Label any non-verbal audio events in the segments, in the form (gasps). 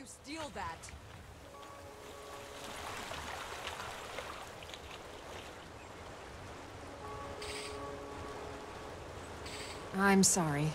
you steal that? I'm sorry.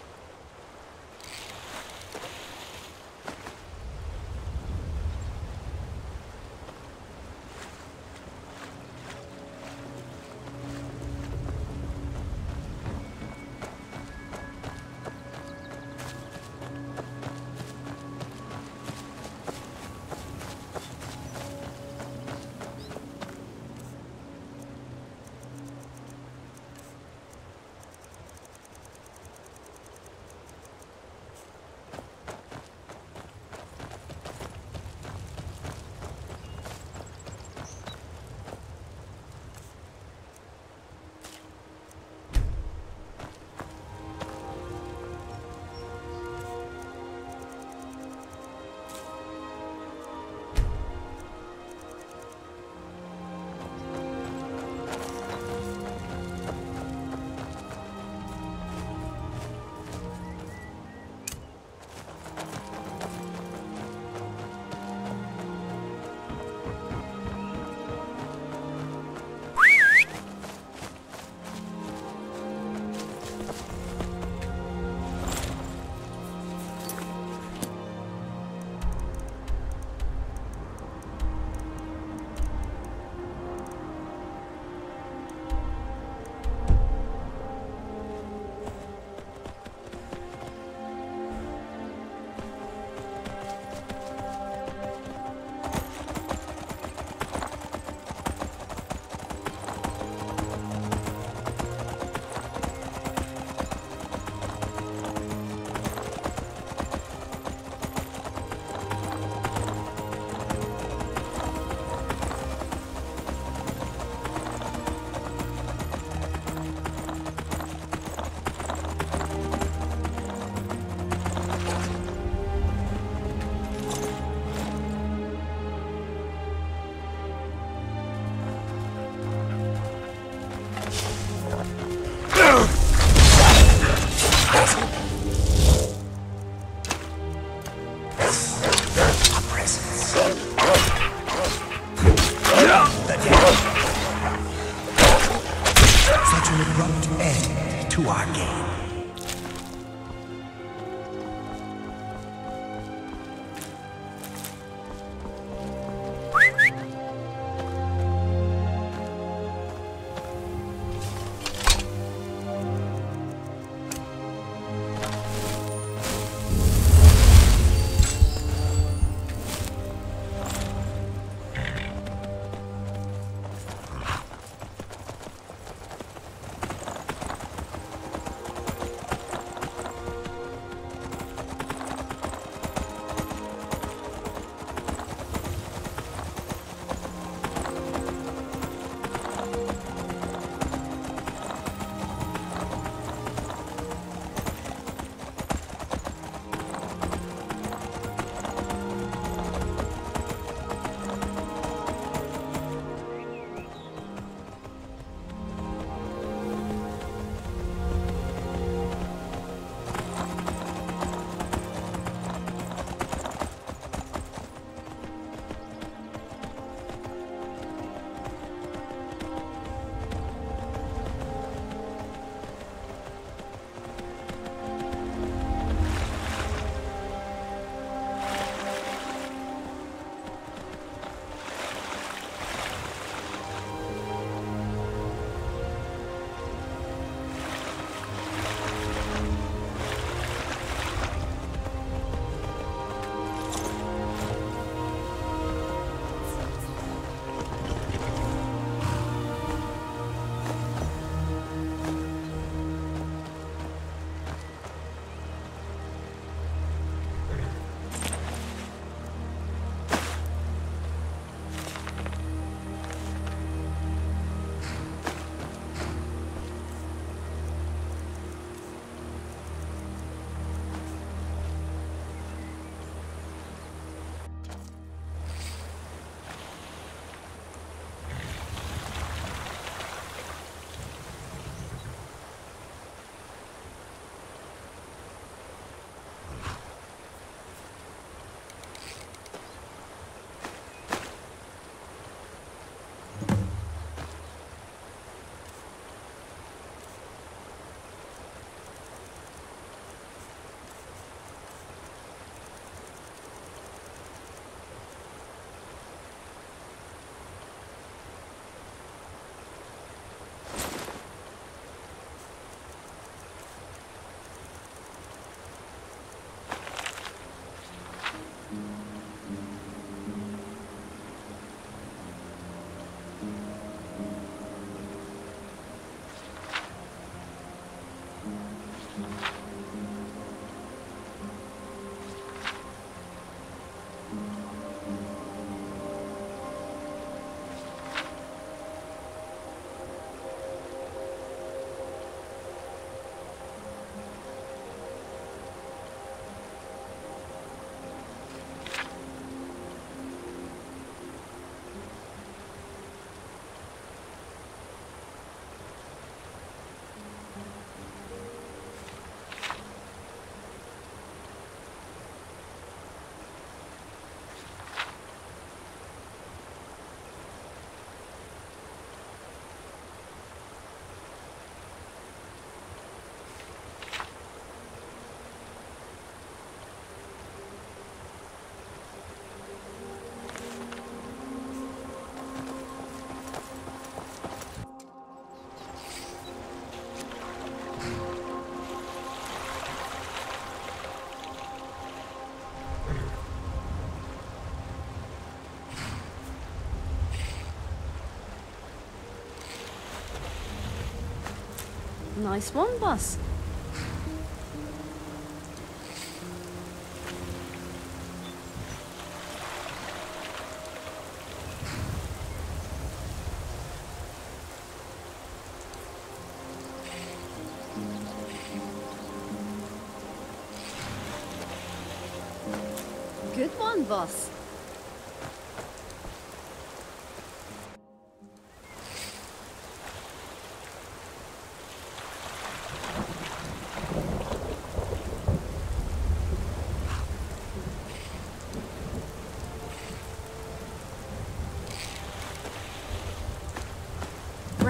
Nice one, boss.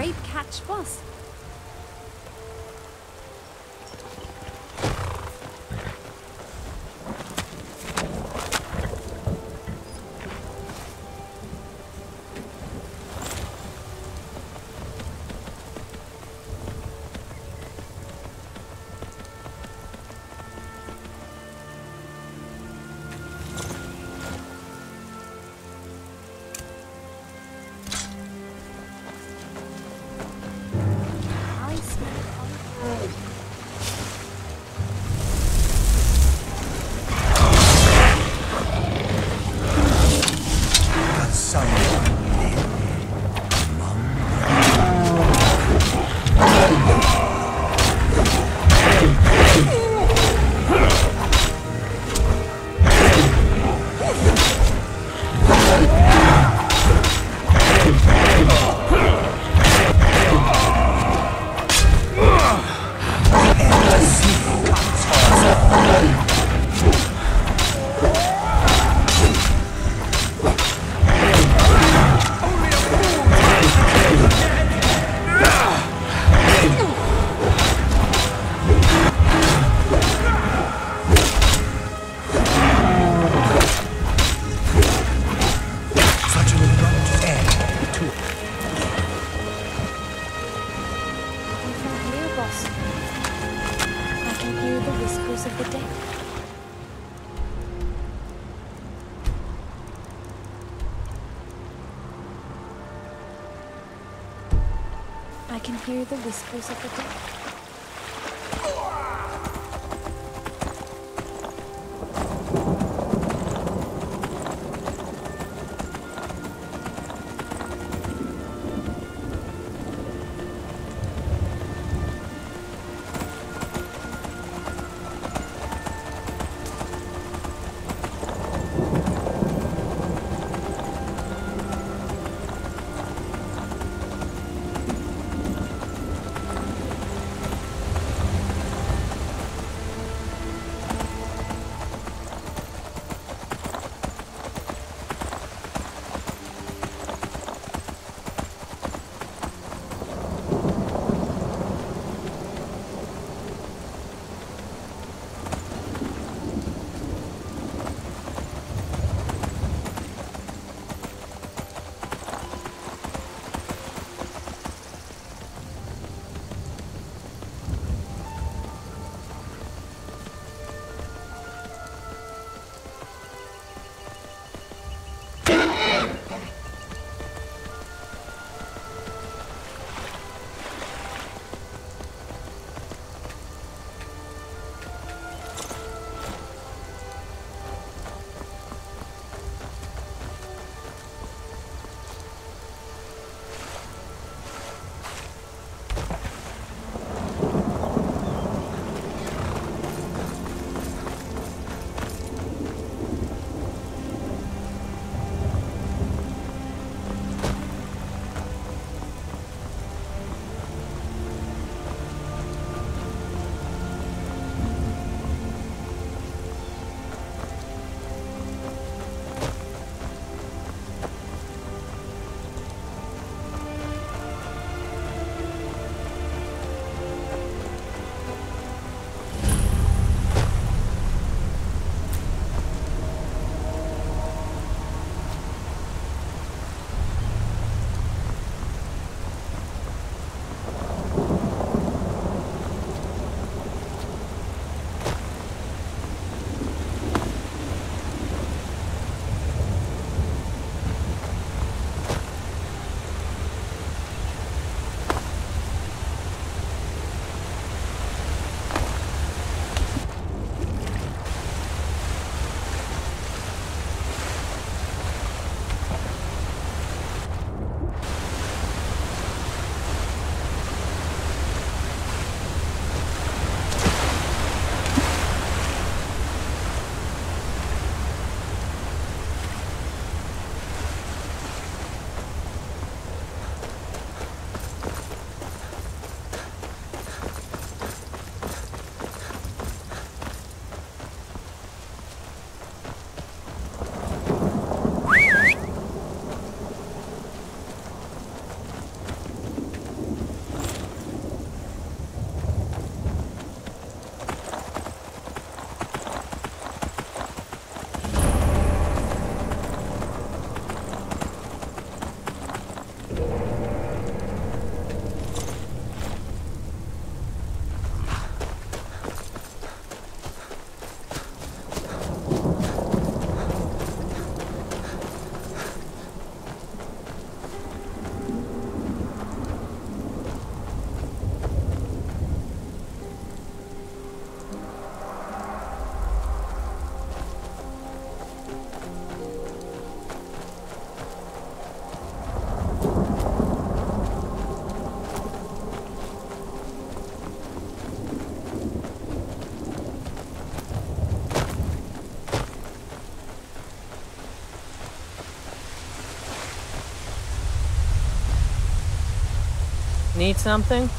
Great catch, boss. The Need something?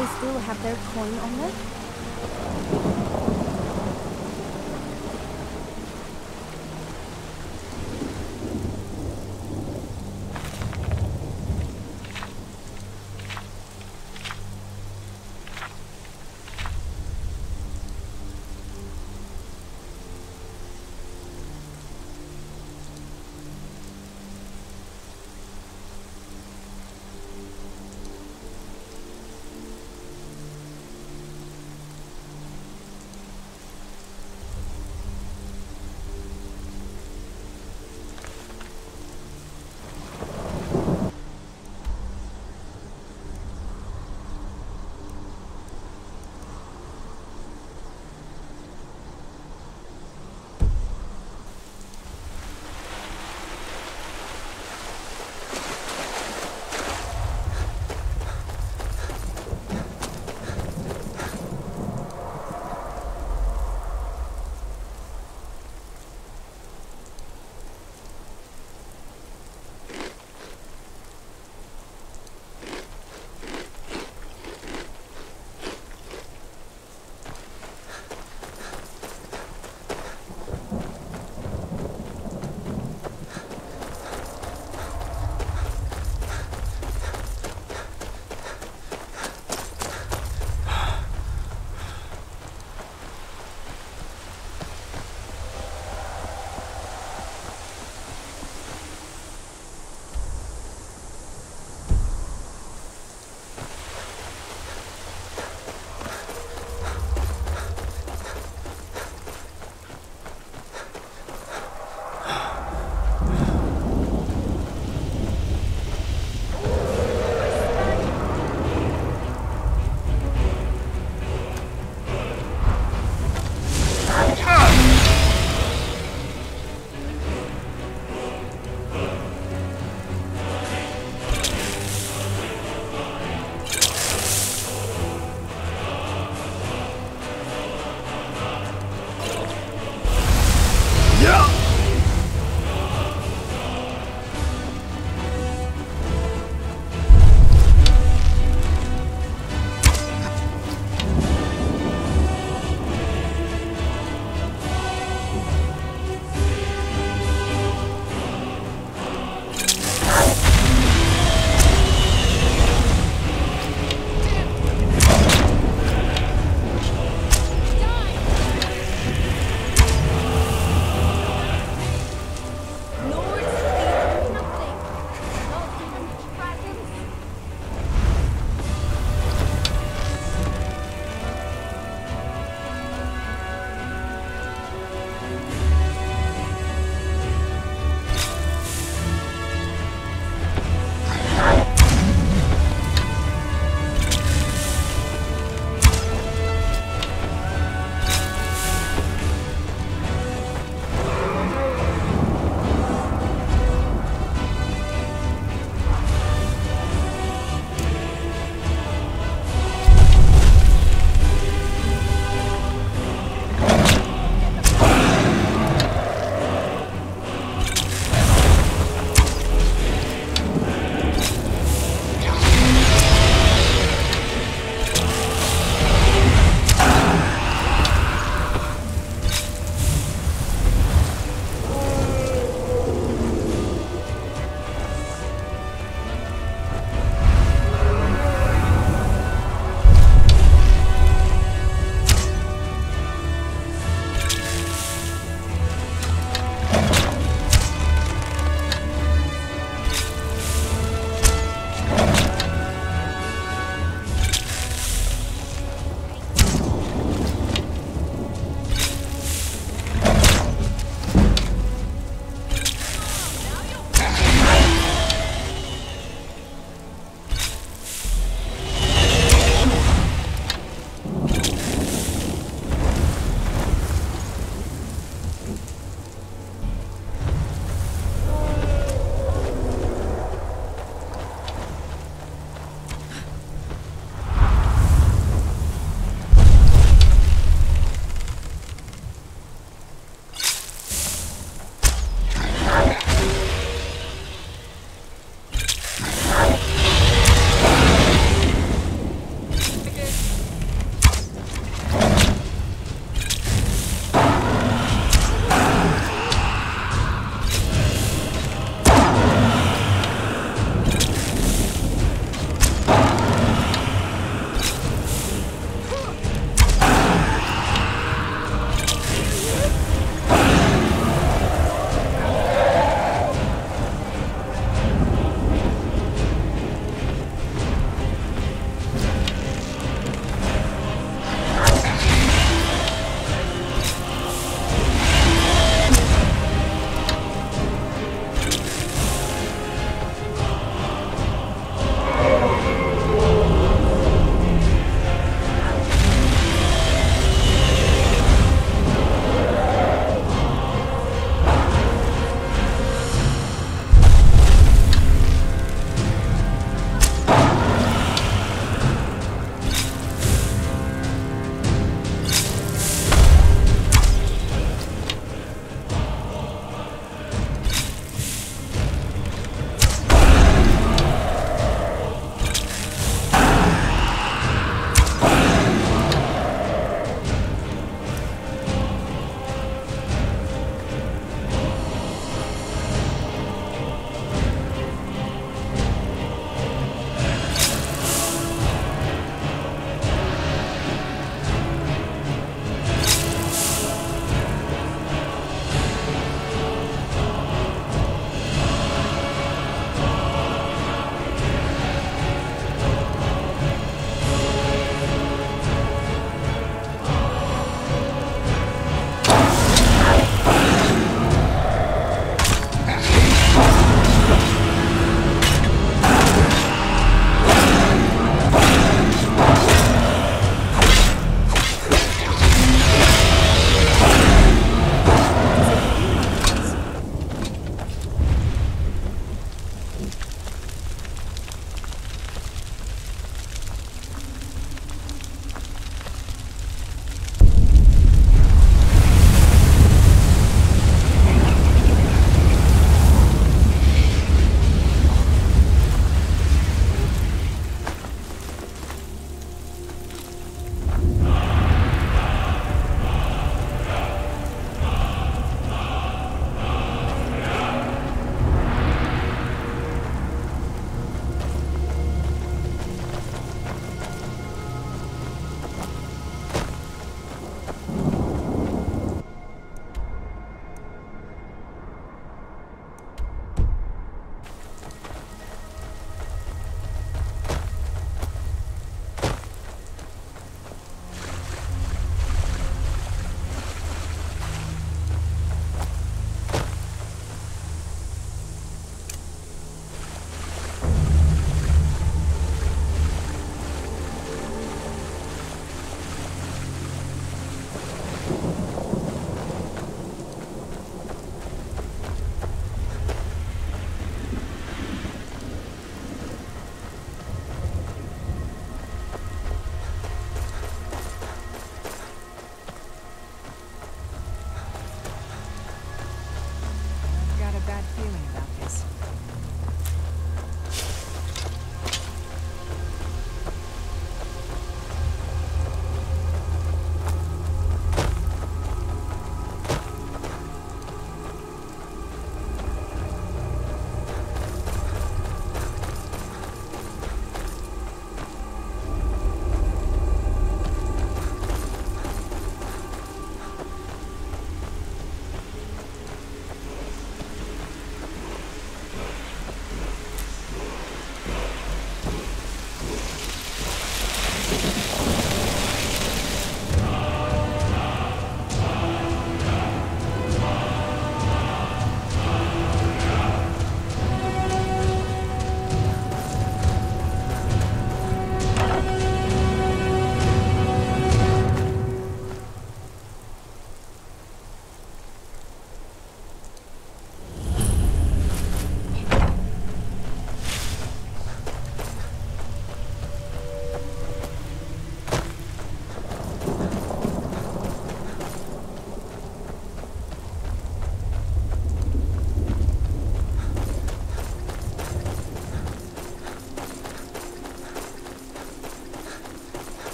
They still have their coin on them?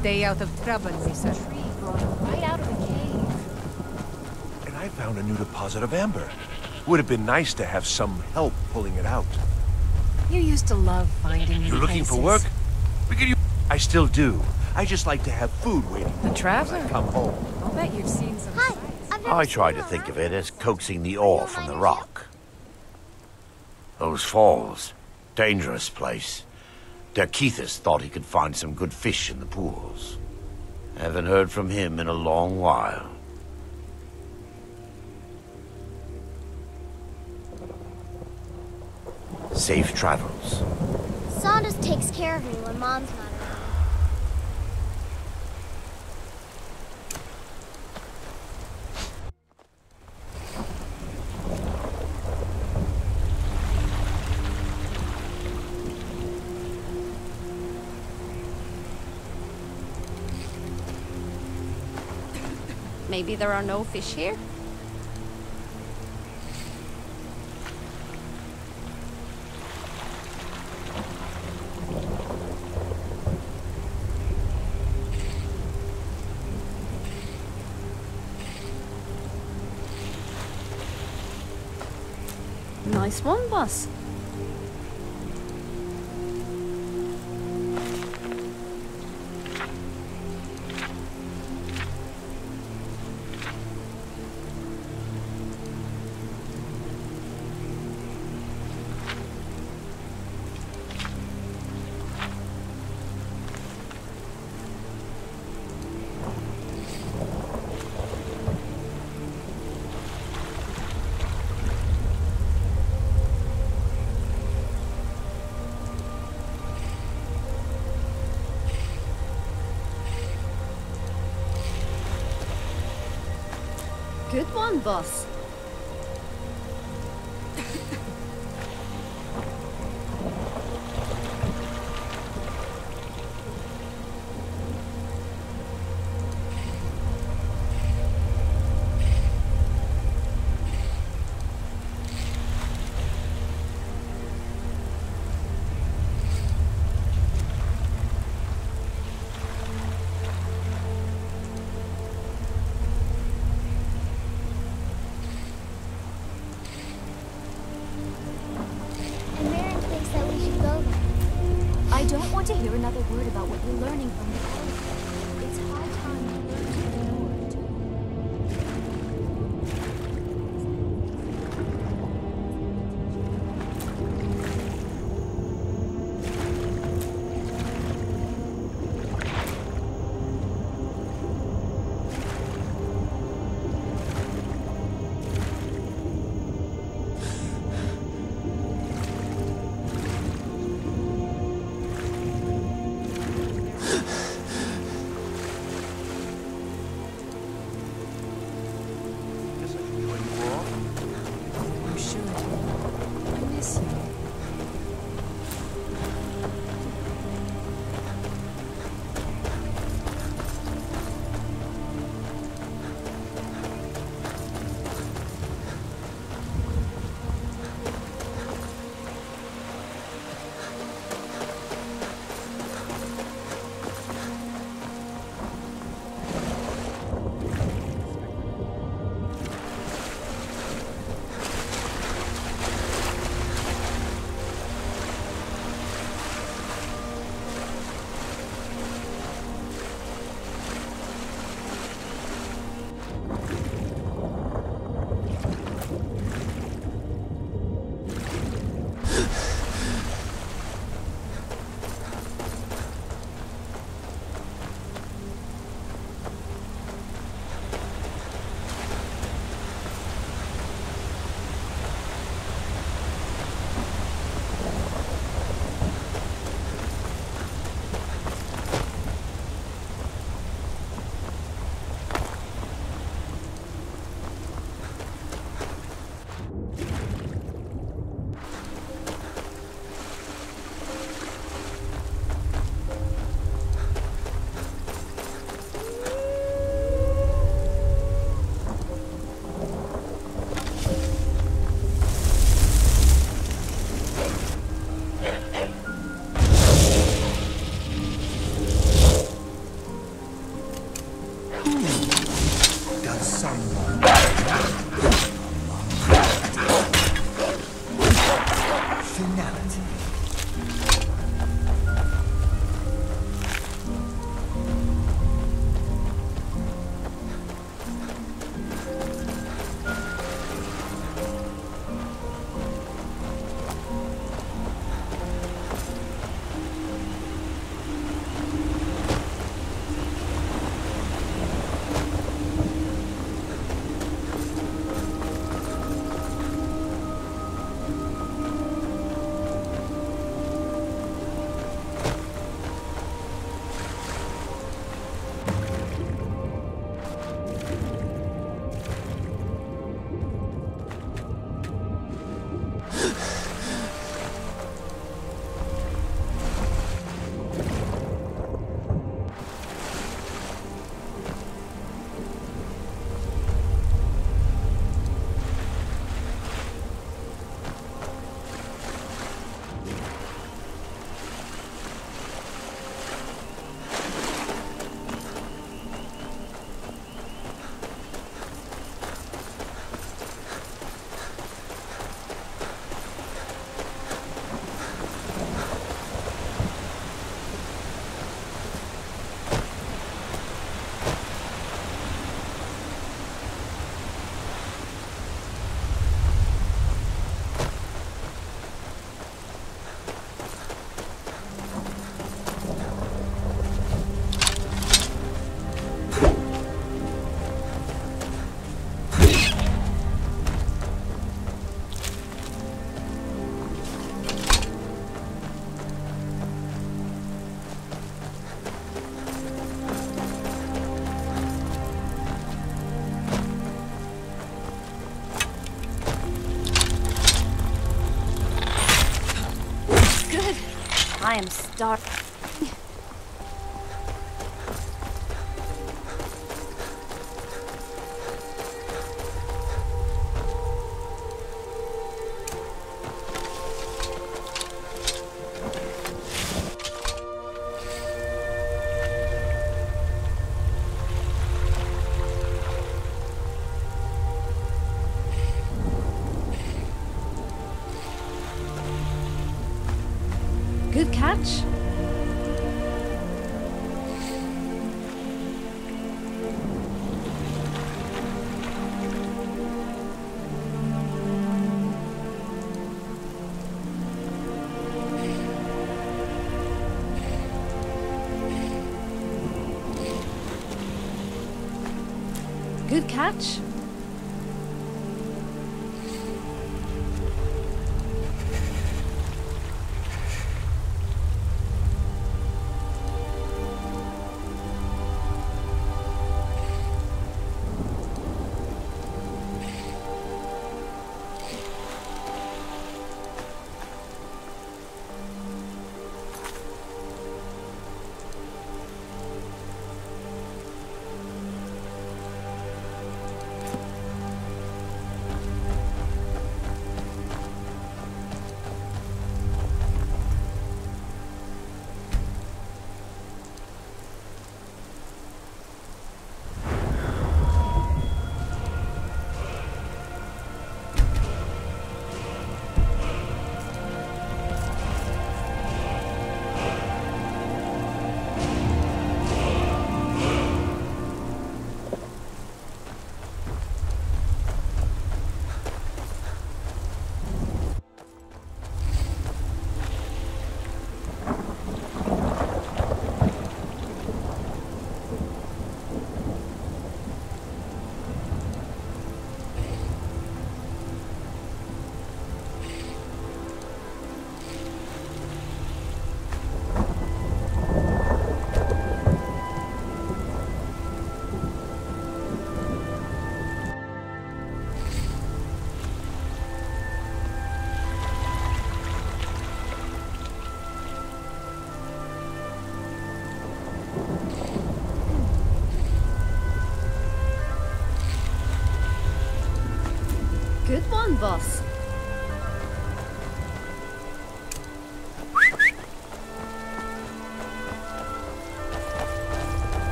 Stay out of trouble, Lisa. Tree growing right out of the cave. And I found a new deposit of amber. Would have been nice to have some help pulling it out. You used to love finding new You're looking for work? We could use... I still do. I just like to have food waiting The traveler? come home. I'll bet you've seen some Hi. I've try to think of it as coaxing the ore from the rock. Those falls. Dangerous place. Derkeethus thought he could find some good fish in the pools. Haven't heard from him in a long while. Safe travels. Sondas takes care of me when Mom's not Maybe there are no fish here? Nice one, boss. Good one, boss. I Good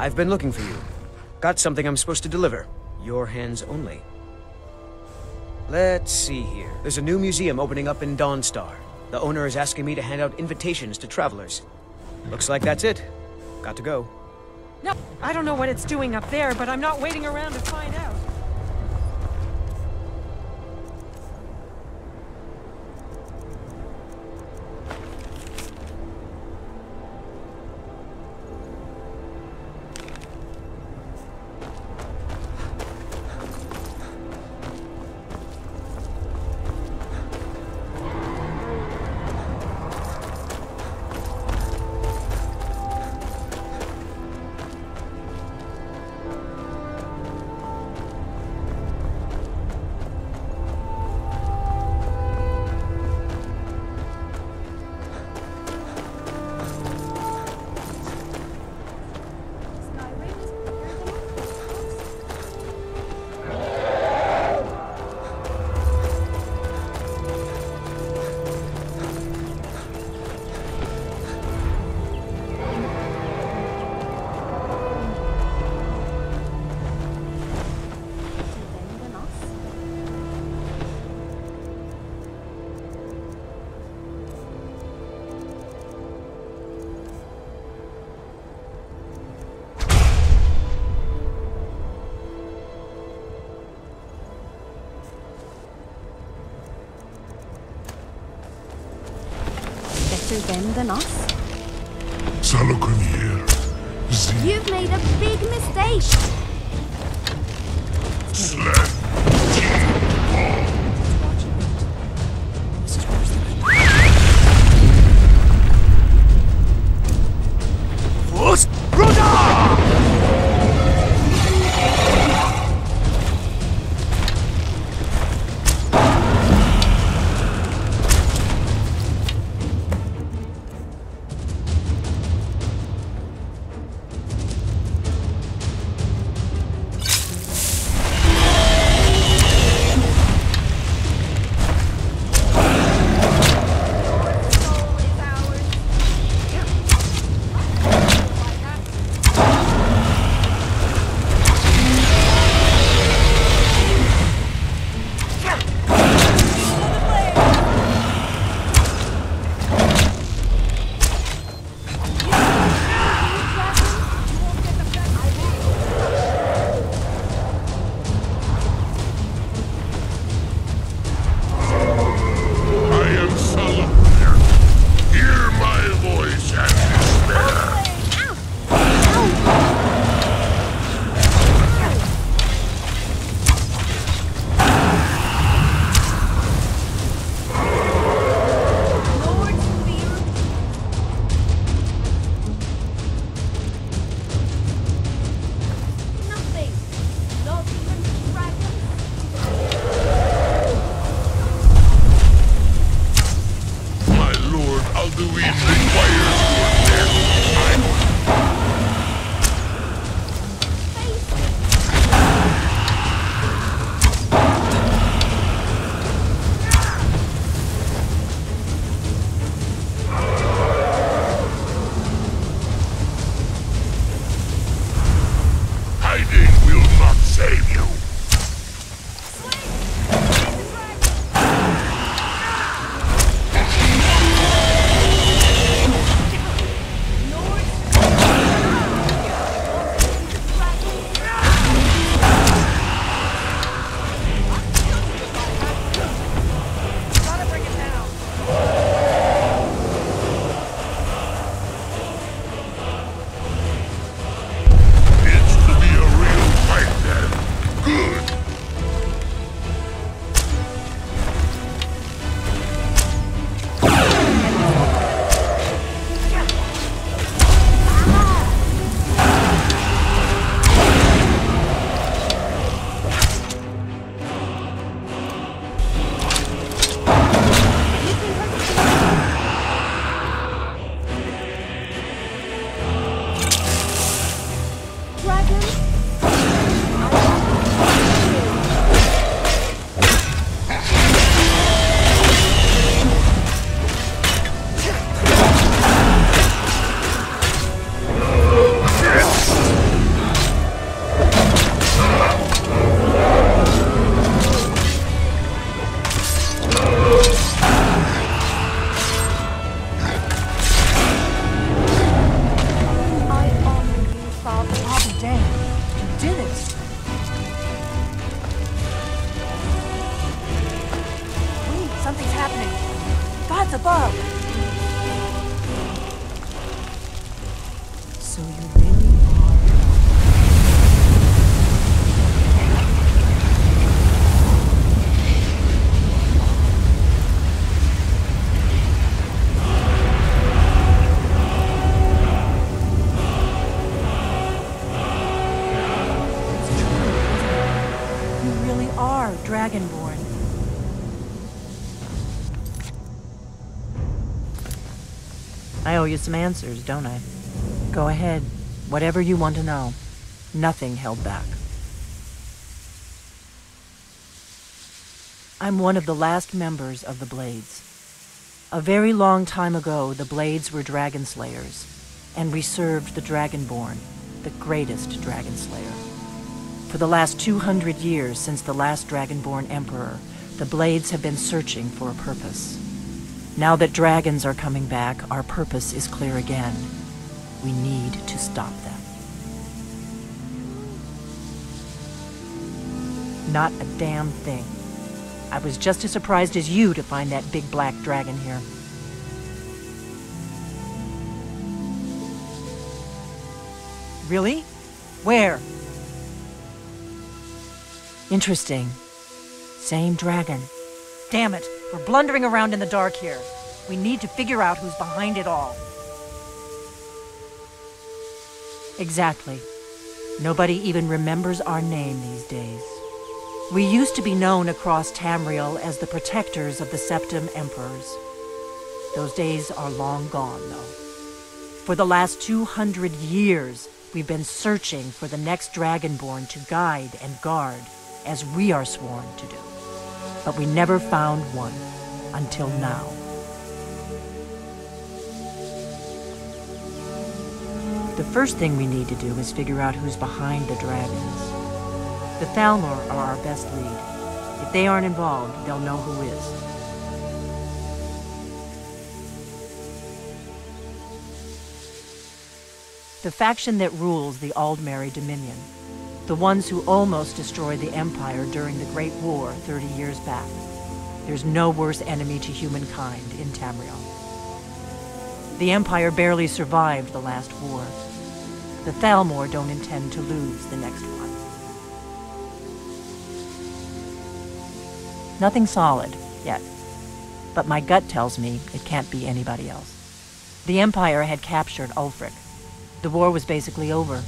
I've been looking for you. Got something I'm supposed to deliver. Your hands only. Let's see here. There's a new museum opening up in Dawnstar. The owner is asking me to hand out invitations to travelers. Looks like that's it. Got to go. No, I don't know what it's doing up there, but I'm not waiting around to find them than us? Owe you some answers, don't I? Go ahead. Whatever you want to know. Nothing held back. I'm one of the last members of the Blades. A very long time ago, the Blades were dragon slayers, and we served the Dragonborn, the greatest dragon slayer. For the last 200 years since the last Dragonborn Emperor, the Blades have been searching for a purpose. Now that dragons are coming back, our purpose is clear again. We need to stop them. Not a damn thing. I was just as surprised as you to find that big black dragon here. Really? Where? Interesting. Same dragon. Damn it, we're blundering around in the dark here. We need to figure out who's behind it all. Exactly. Nobody even remembers our name these days. We used to be known across Tamriel as the protectors of the Septim Emperors. Those days are long gone, though. For the last 200 years, we've been searching for the next Dragonborn to guide and guard, as we are sworn to do. But we never found one, until now. The first thing we need to do is figure out who's behind the dragons. The Thalmor are our best lead. If they aren't involved, they'll know who is. The faction that rules the Aldmeri Dominion. The ones who almost destroyed the Empire during the Great War 30 years back. There's no worse enemy to humankind in Tamriel. The Empire barely survived the last war. The Thalmor don't intend to lose the next one. Nothing solid, yet. But my gut tells me it can't be anybody else. The Empire had captured Ulfric. The war was basically over.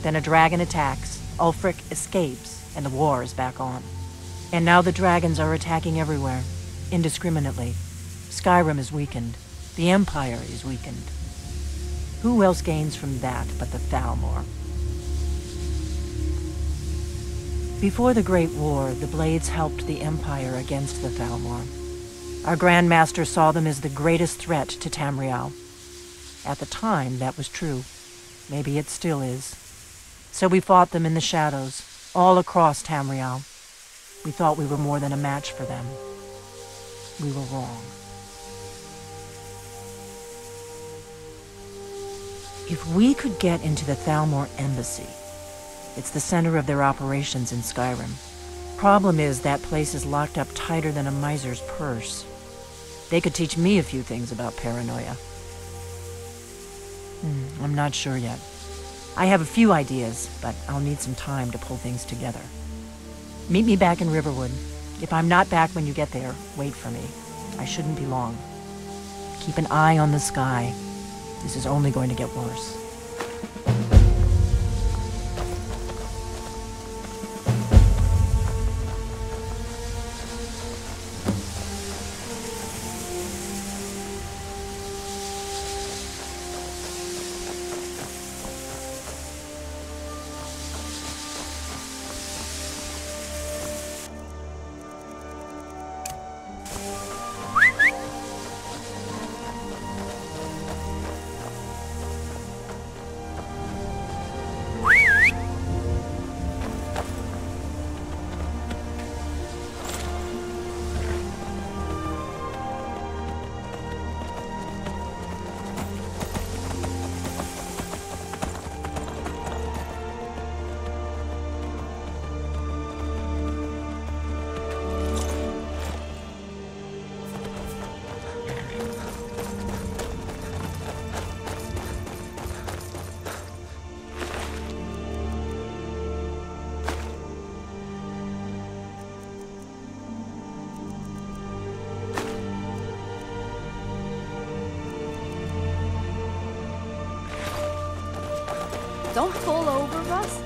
Then a dragon attacks, Ulfric escapes, and the war is back on. And now the dragons are attacking everywhere, indiscriminately. Skyrim is weakened. The Empire is weakened. Who else gains from that but the Thalmor? Before the Great War, the Blades helped the Empire against the Thalmor. Our Grand Master saw them as the greatest threat to Tamriel. At the time, that was true. Maybe it still is. So we fought them in the shadows, all across Tamriel. We thought we were more than a match for them. We were wrong. If we could get into the Thalmor embassy, it's the center of their operations in Skyrim. Problem is, that place is locked up tighter than a miser's purse. They could teach me a few things about paranoia. Hmm, I'm not sure yet. I have a few ideas, but I'll need some time to pull things together. Meet me back in Riverwood. If I'm not back when you get there, wait for me. I shouldn't be long. Keep an eye on the sky. This is only going to get worse. Don't fall over, Russ.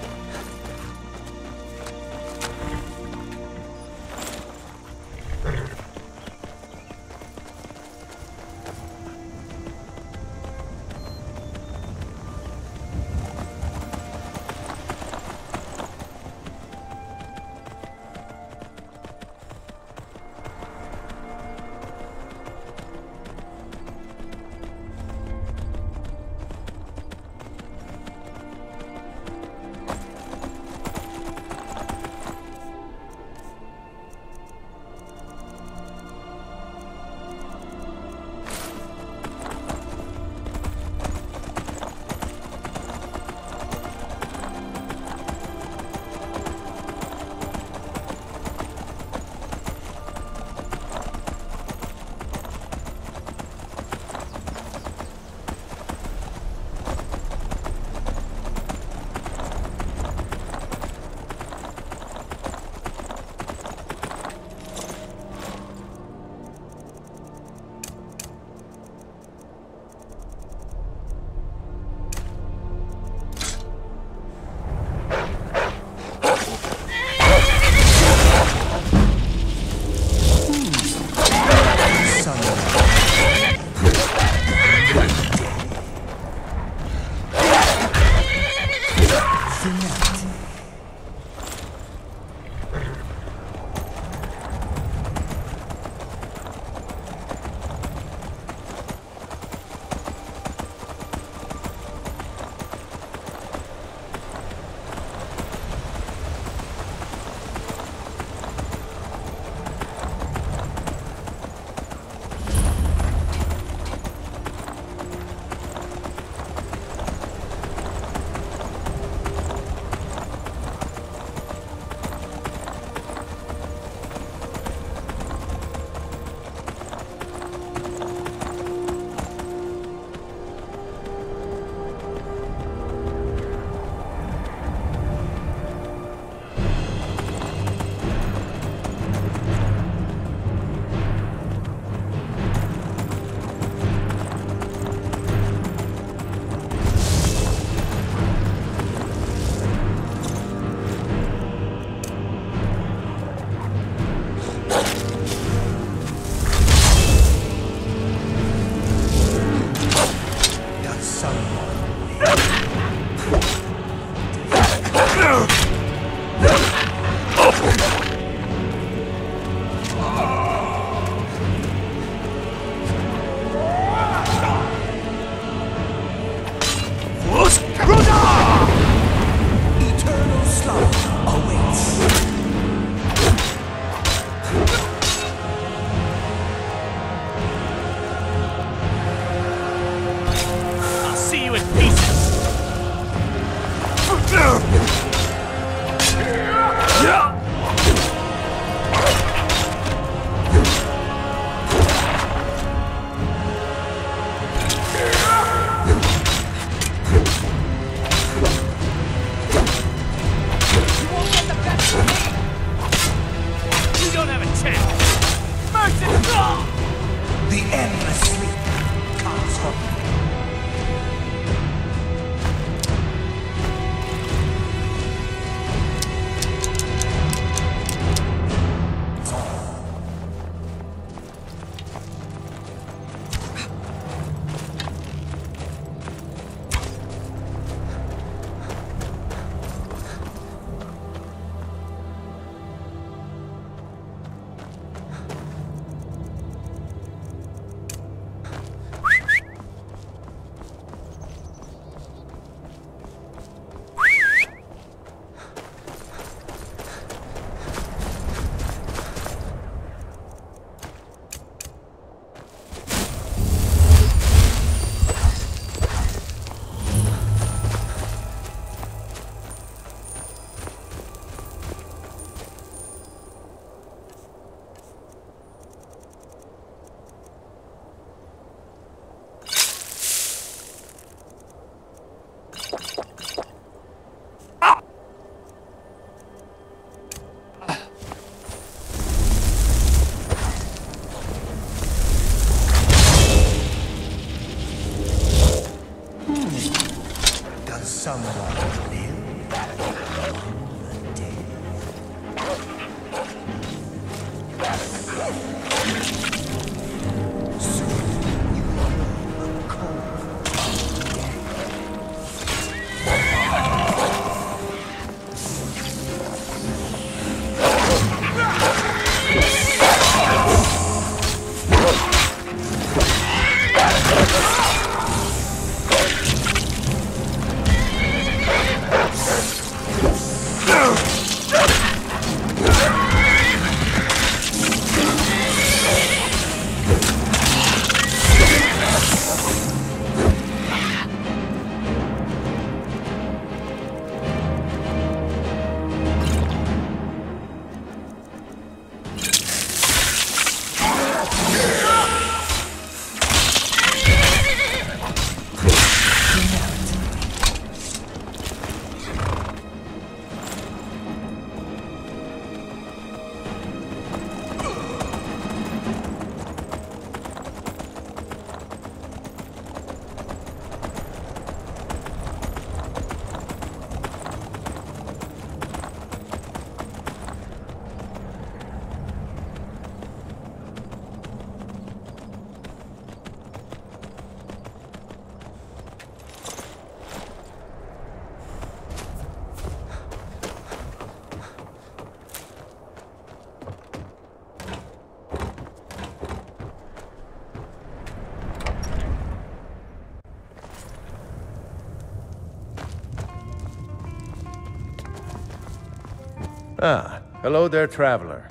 Ah, hello there, traveler.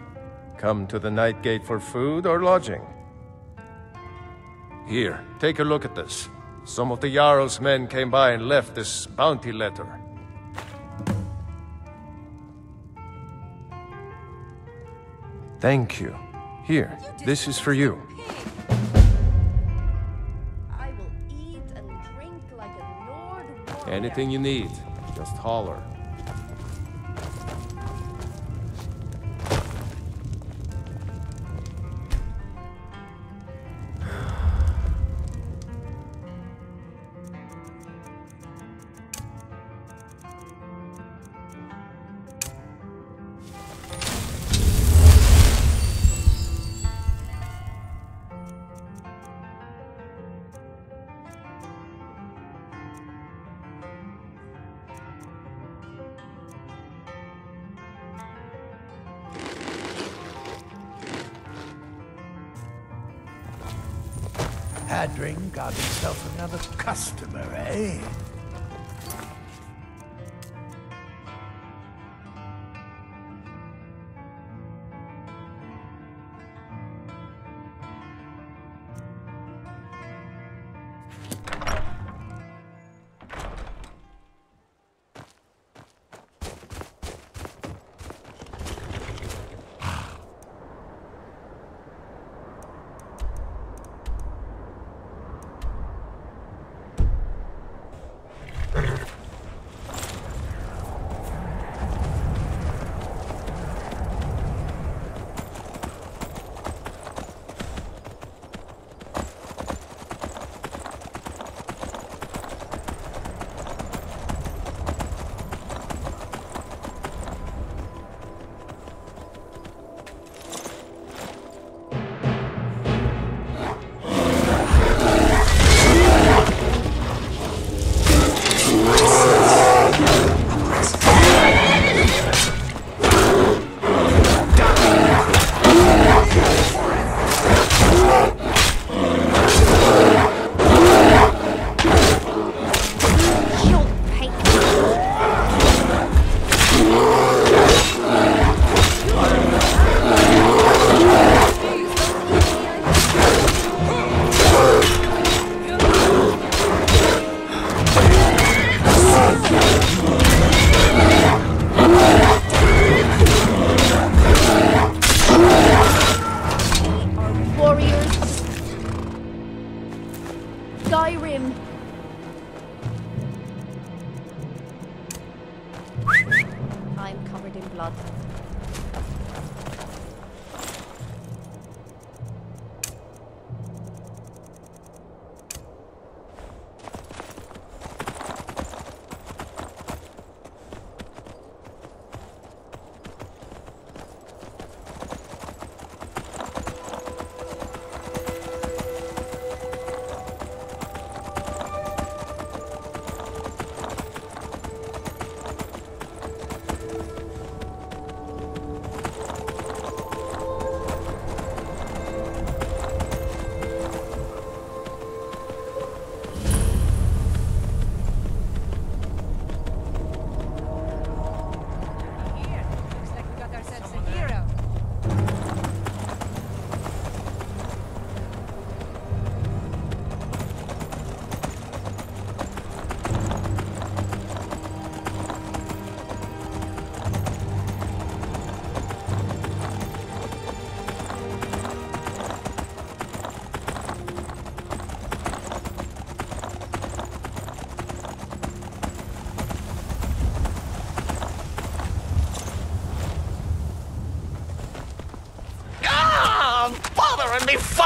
Come to the Nightgate for food or lodging? Here, take a look at this. Some of the Jarl's men came by and left this bounty letter. Thank you. Here, this is for you. I will eat and drink like. Anything you need, just holler.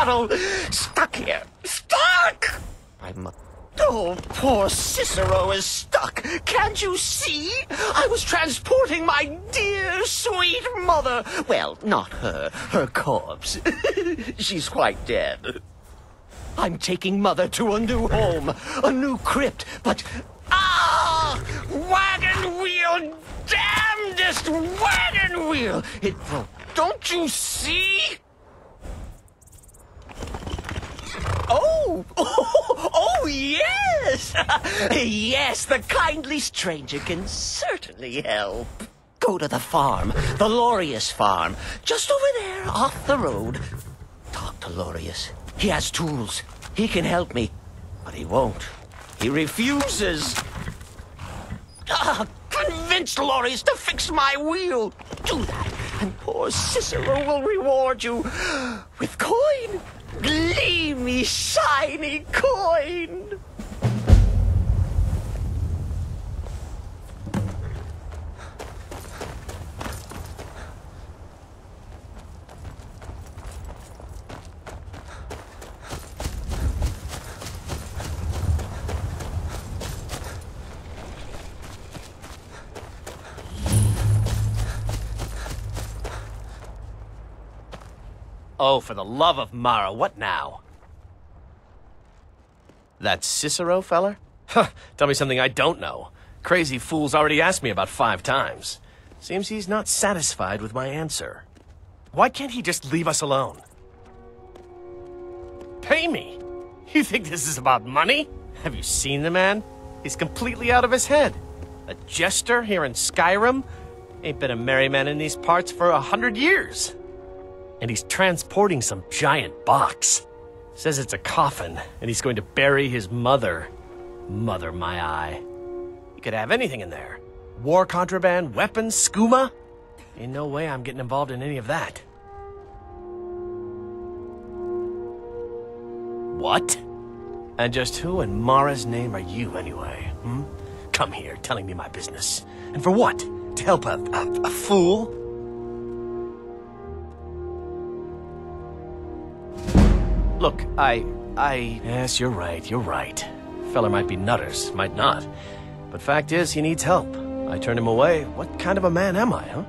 Puddle. Stuck here. Stuck! I'm. Oh, poor Cicero is stuck. Can't you see? I was transporting my dear, sweet mother. Well, not her. Her corpse. (laughs) She's quite dead. I'm taking Mother to a new home, a new crypt, but. Ah! Wagon wheel! Damnedest wagon wheel! It broke. Don't you see? Oh, yes! (laughs) yes, the kindly stranger can certainly help. Go to the farm, the Loreius farm, just over there off the road. Talk to Loreius. He has tools. He can help me. But he won't. He refuses. Ah, convince Loreius to fix my wheel. Do that, and poor Cicero will reward you (gasps) with coin. Gleamy, shiny coin. Oh, for the love of Mara, what now? That Cicero feller? Huh, tell me something I don't know. Crazy fool's already asked me about five times. Seems he's not satisfied with my answer. Why can't he just leave us alone? Pay me? You think this is about money? Have you seen the man? He's completely out of his head. A jester here in Skyrim? Ain't been a merry man in these parts for a hundred years and he's transporting some giant box. Says it's a coffin, and he's going to bury his mother. Mother, my eye. He could have anything in there war contraband, weapons, skooma. In no way I'm getting involved in any of that. What? And just who in Mara's name are you, anyway? Hmm? Come here, telling me my business. And for what? To help a, a, a fool? Look, I... I... Yes, you're right, you're right. Feller might be nutters, might not. But fact is, he needs help. I turned him away. What kind of a man am I, huh?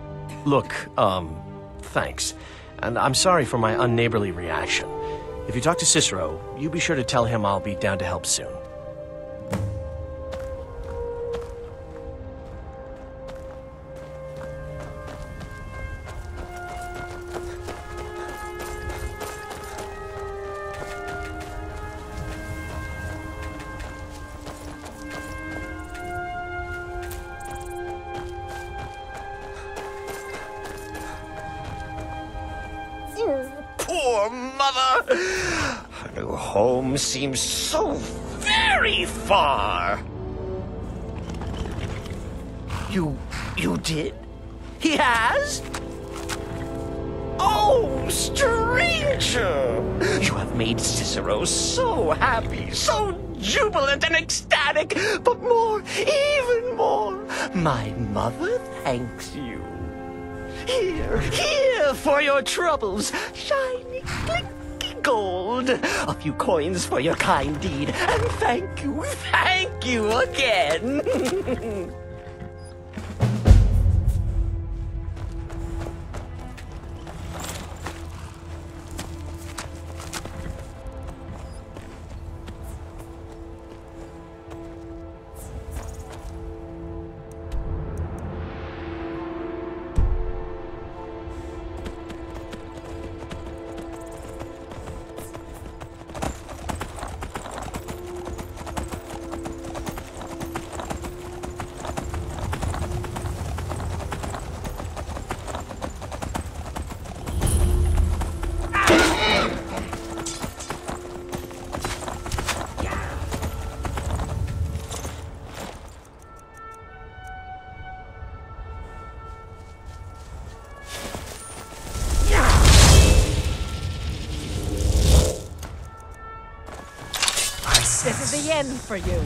Look, um, thanks. And I'm sorry for my unneighborly reaction. If you talk to Cicero, you be sure to tell him I'll be down to help soon. Poor mother! Her new home seems so very far. You. you did? He has? Oh, stranger! You have made Cicero so happy, so jubilant and ecstatic, but more, even more, my mother thanks you. Here, here for your troubles, clinky gold. A few coins for your kind deed, and thank you, thank you again. (laughs) for you.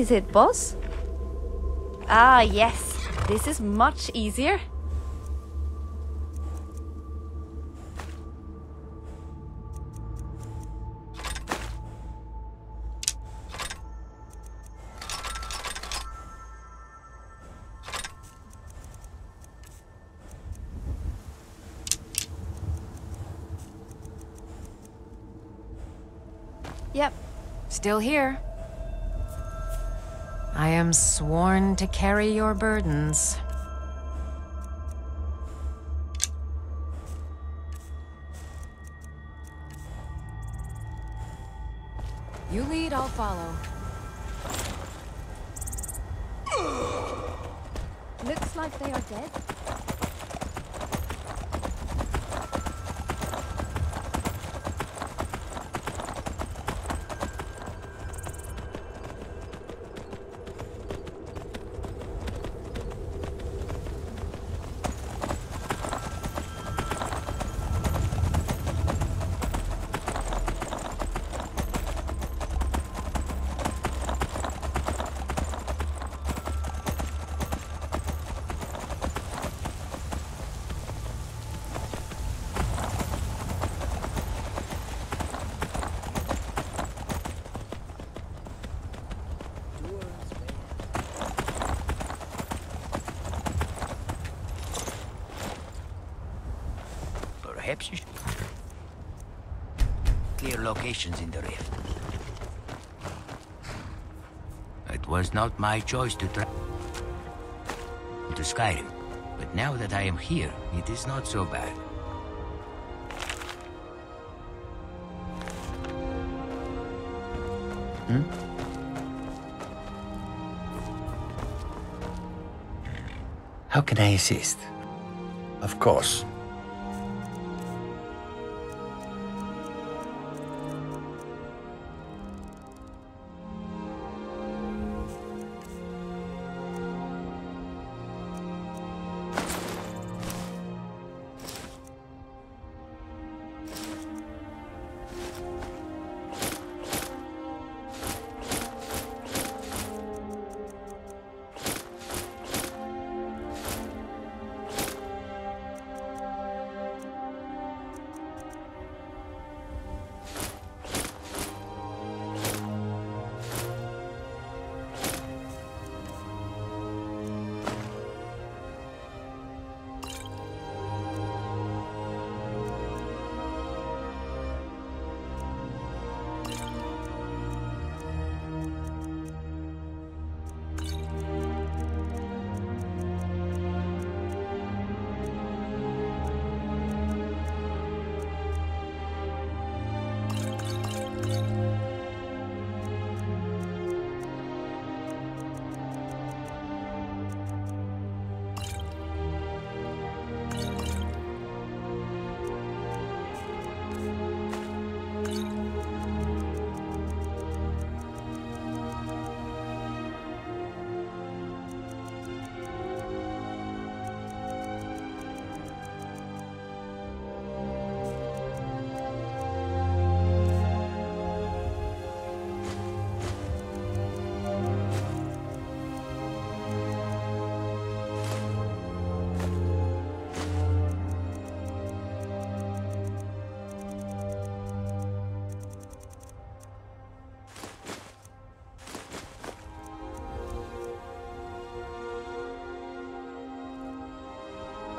Is it, boss? Ah, yes. This is much easier. Yep, still here. Am sworn to carry your burdens. Locations in the rift. It was not my choice to try to Skyrim, but now that I am here, it is not so bad. Hmm? How can I assist? Of course.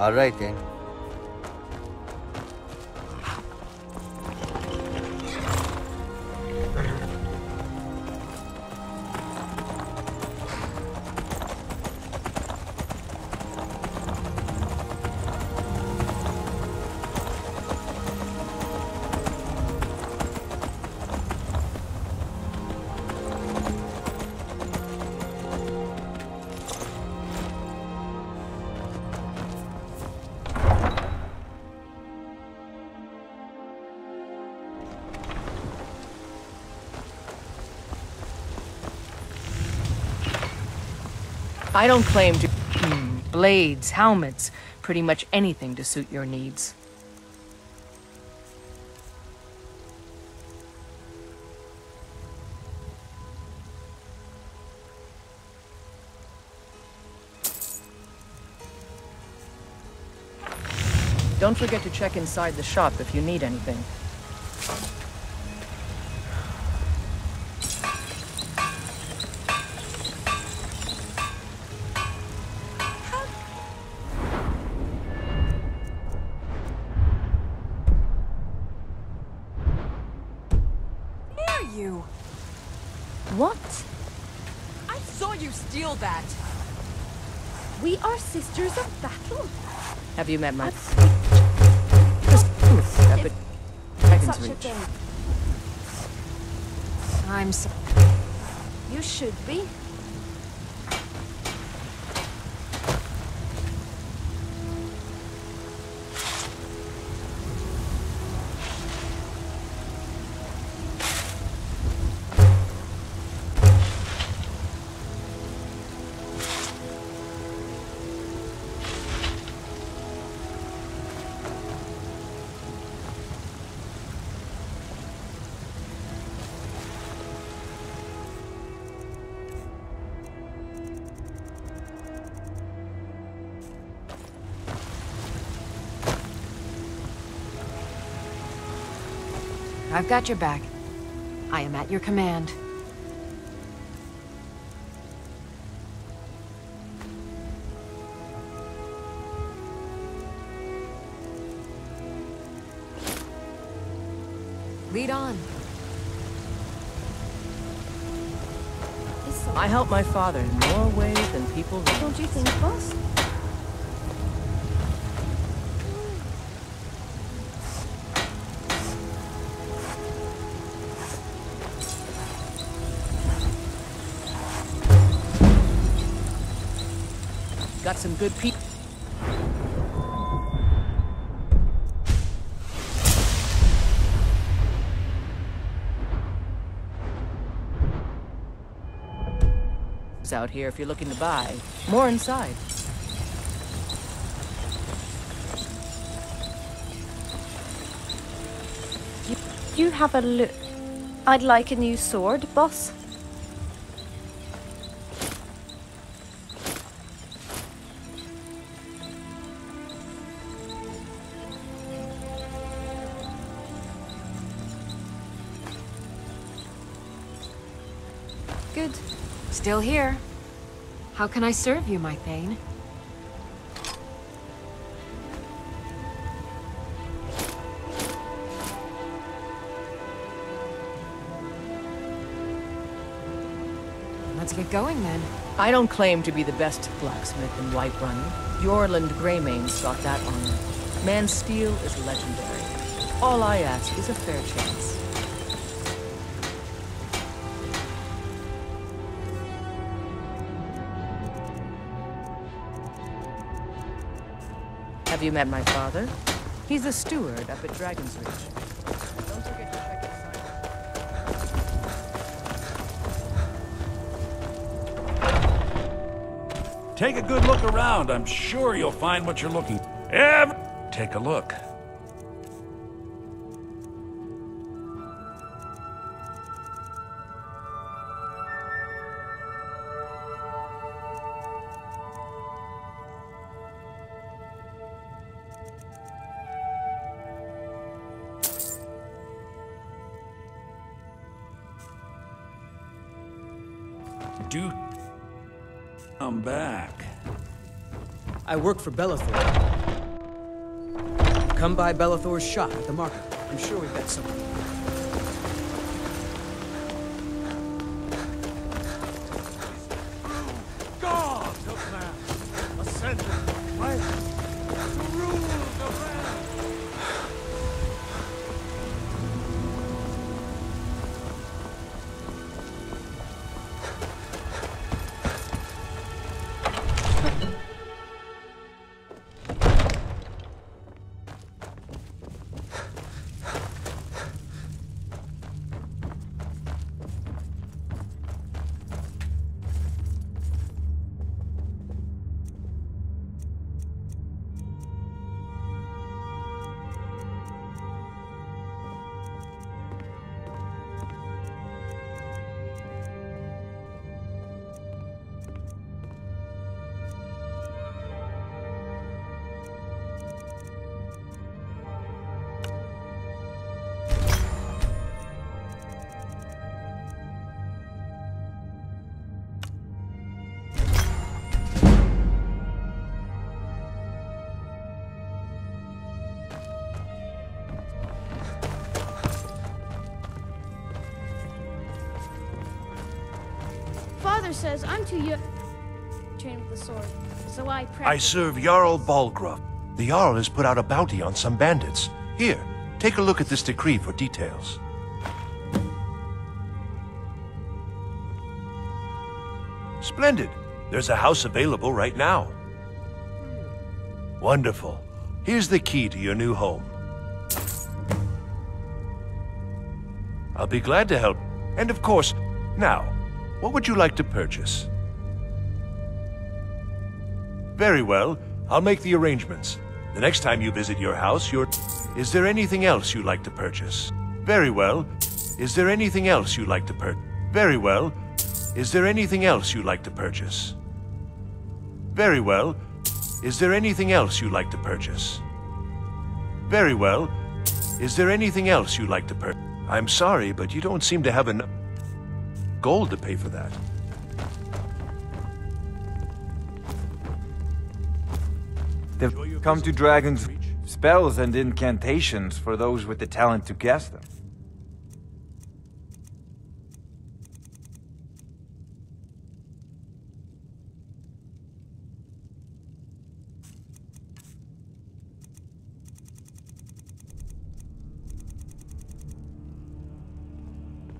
All right then. I don't claim to... Blades, helmets, pretty much anything to suit your needs. Don't forget to check inside the shop if you need anything. You met my... It's Up at Dragon's such a Reach. I'm so... You should be. I've got your back. I am at your command. Lead on. I help my father in more ways than people realize. Don't you think, boss? Some good people. out here if you're looking to buy. More inside. You, you have a look. I'd like a new sword, boss. Still here. How can I serve you, my Thane? Let's get going then. I don't claim to be the best blacksmith in Whiterun. Eorlund Gray-Mane's got that honor. Man's steel is legendary. All I ask is a fair chance. Have you met my father? He's a steward up at Dragon's Reach. Take a good look around. I'm sure you'll find what you're looking. Ev Take a look. Do come back. I work for Belethor. Come by Belethor's shop at the market. I'm sure we've got something. To train with the sword, so I. I serve Jarl Balgruuf. The Jarl has put out a bounty on some bandits. Here, take a look at this decree for details. Splendid. There's a house available right now. Wonderful. Here's the key to your new home. I'll be glad to help. And of course, now, what would you like to purchase? Very well. I'll make the arrangements. The next time you visit your house, you're... Is there anything else you'd like to purchase? Very well. Is there anything else you'd like to purchase? Very well. Is there anything else you'd like to purchase? Very well. Is there anything else you'd like to purchase? Very well. Is there anything else you'd like to purchase? I'm sorry, but you don't seem to have enough gold to pay for that. Come to dragons spells and incantations for those with the talent to cast them.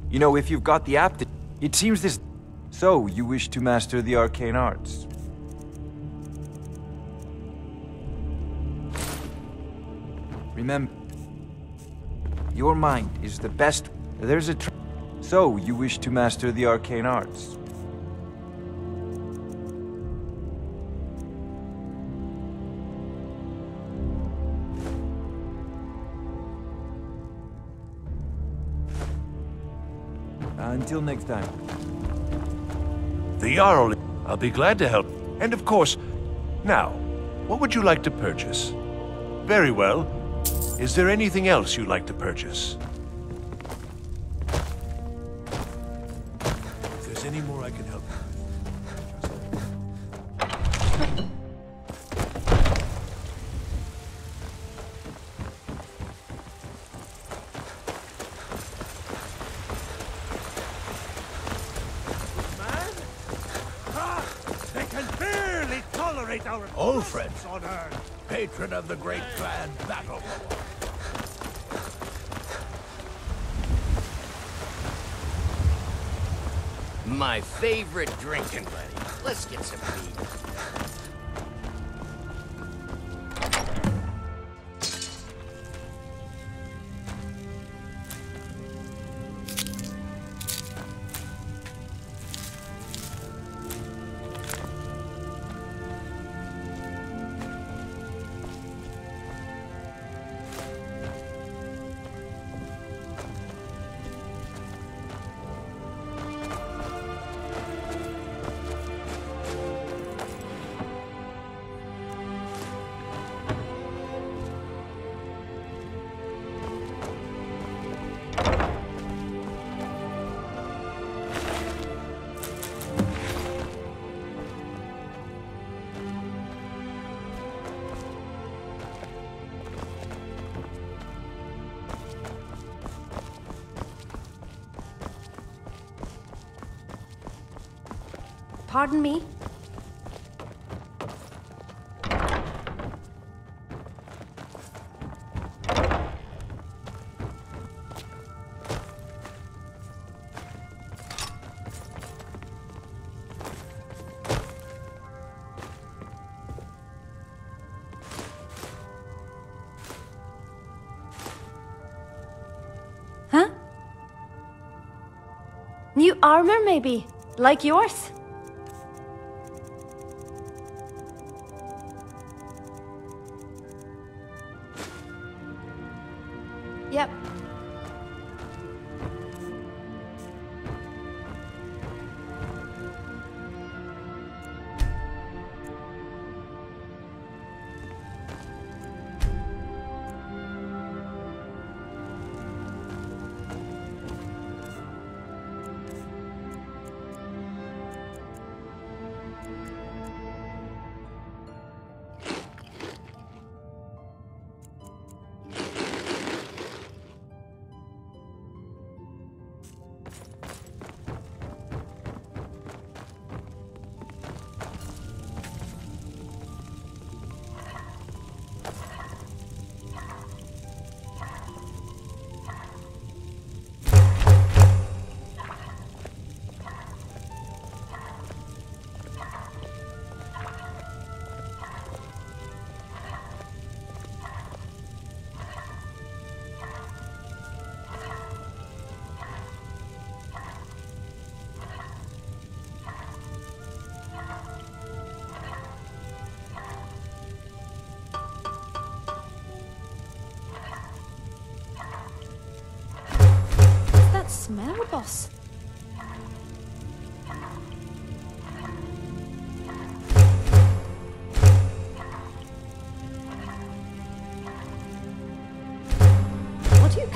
You know, if you've got the apt, it seems this... So, you wish to master the arcane arts. Remember, your mind is the best. There's a. So, you wish to master the arcane arts. Uh, until next time. The Jarl. I'll be glad to help. And of course, now, what would you like to purchase? Very well. Is there anything else you'd like to purchase? If there's any more I can help you Man? Ah, they can barely tolerate our Olfrid. presence on Earth. Patron of the great clan Battle. My favorite drinking buddy. Let's get some Pardon me? Huh? New armor, maybe? Like yours?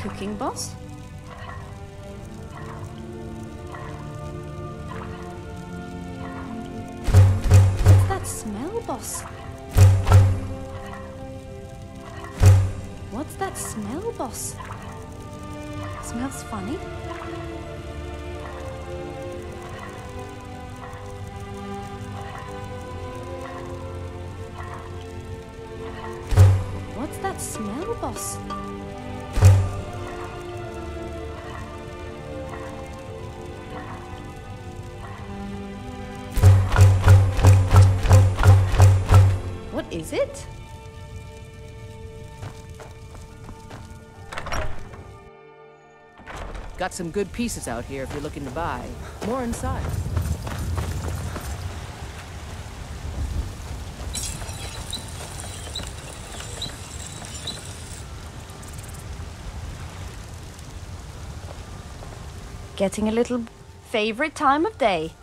Cooking, boss? What's that smell, boss? What's that smell, boss? Smells funny. What's that smell, boss? Got some good pieces out here if you're looking to buy. More inside. Getting a little favorite time of day.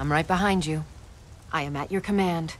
I'm right behind you. I am at your command.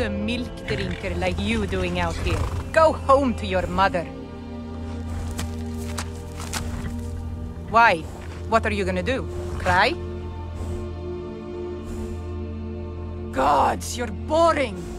A milk drinker like you doing out here? Go home to your mother. Why? What are you gonna do? Cry? Gods, you're boring!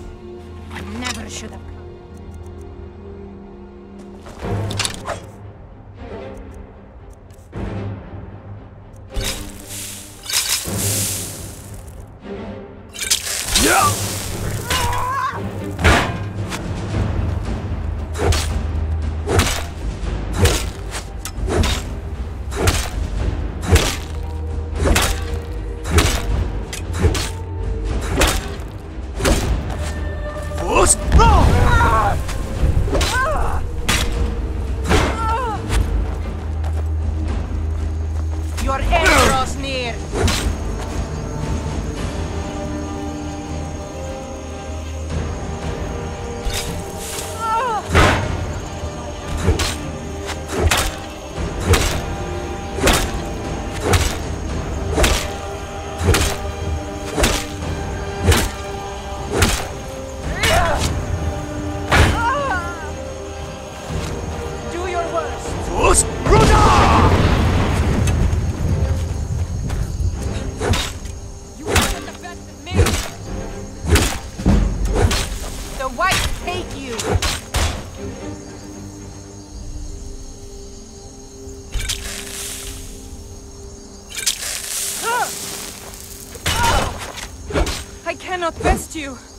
Cannot best you.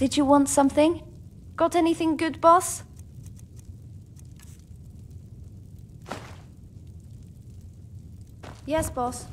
Did you want something? Got anything good, boss? Yes, boss.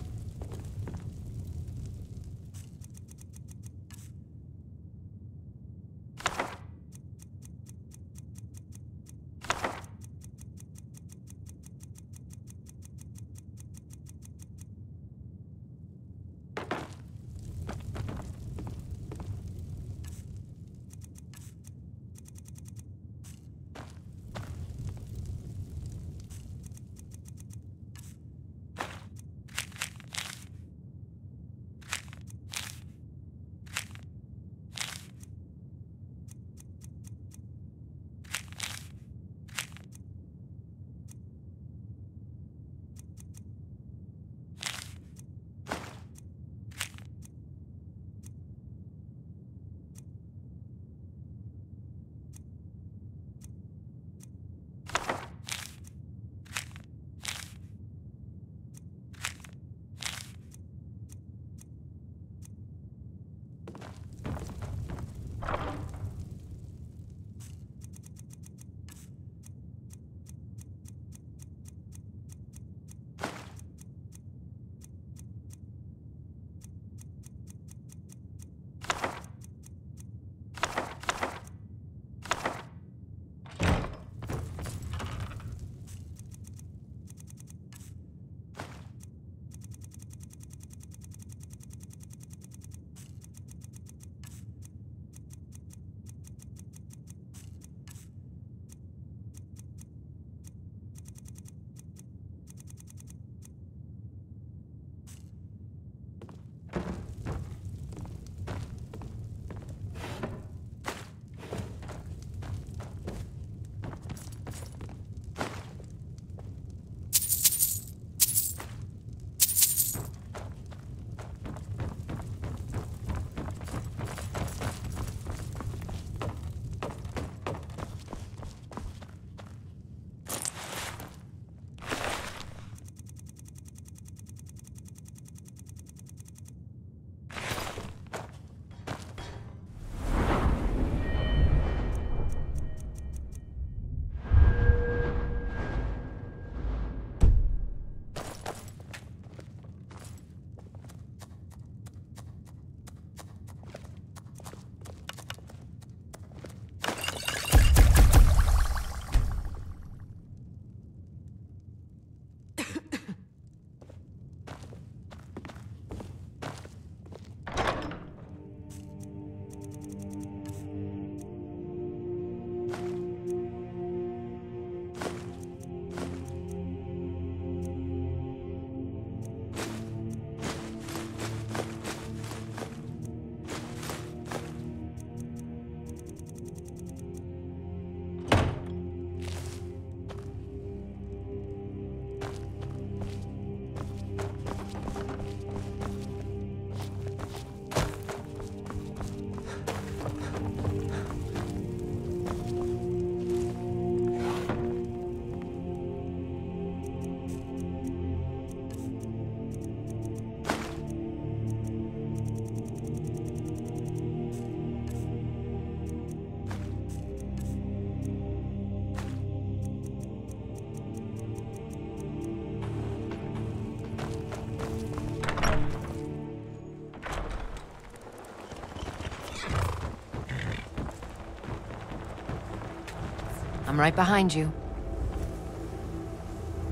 I'm right behind you.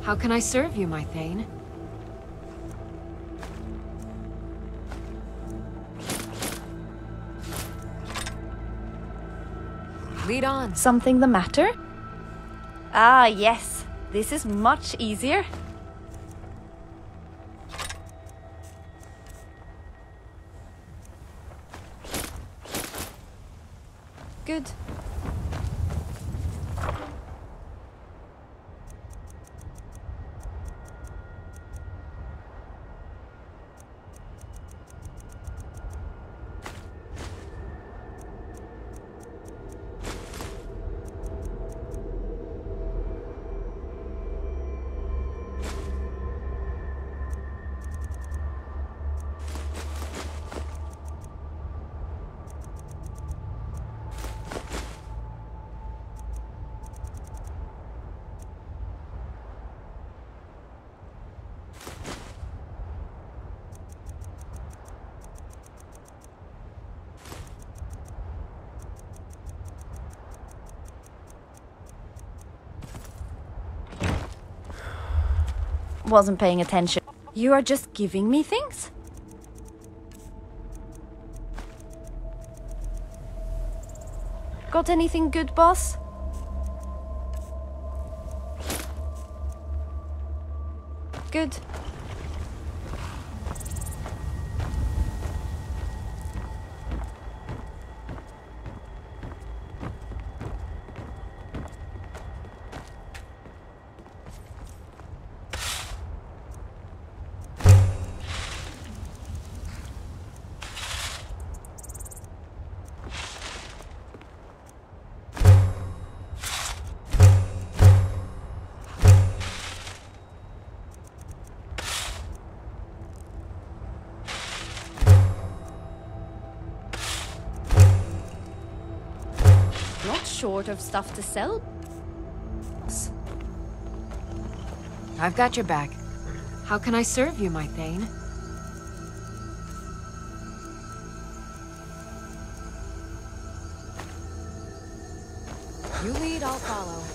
How can I serve you, my Thane? Lead on. Something the matter? Ah, yes. This is much easier. Good. Wasn't paying attention. You are just giving me things? Got anything good, boss? Good. Short of stuff to sell. I've got your back. How can I serve you, my Thane? You lead, I'll follow.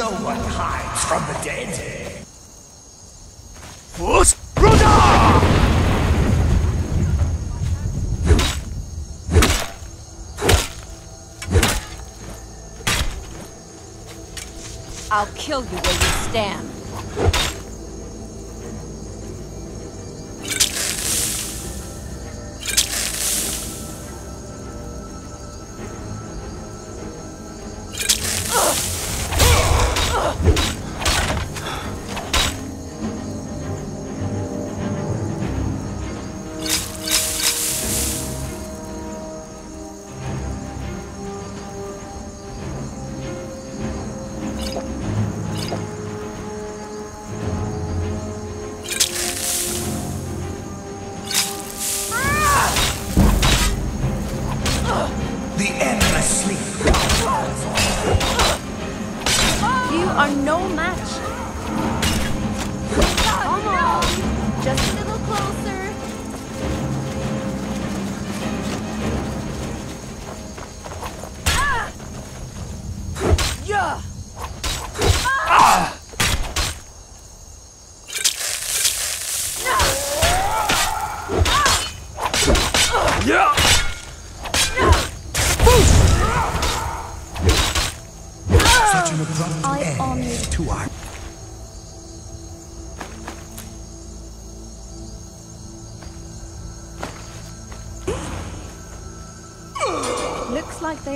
No one hides from the dead. Bruda! I'll kill you where you stand.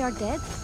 Are dead.